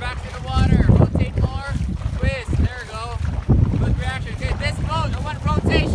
back to the water. Rotate more. Twist. There we go. Good reaction. Okay, this boat, I want to rotate.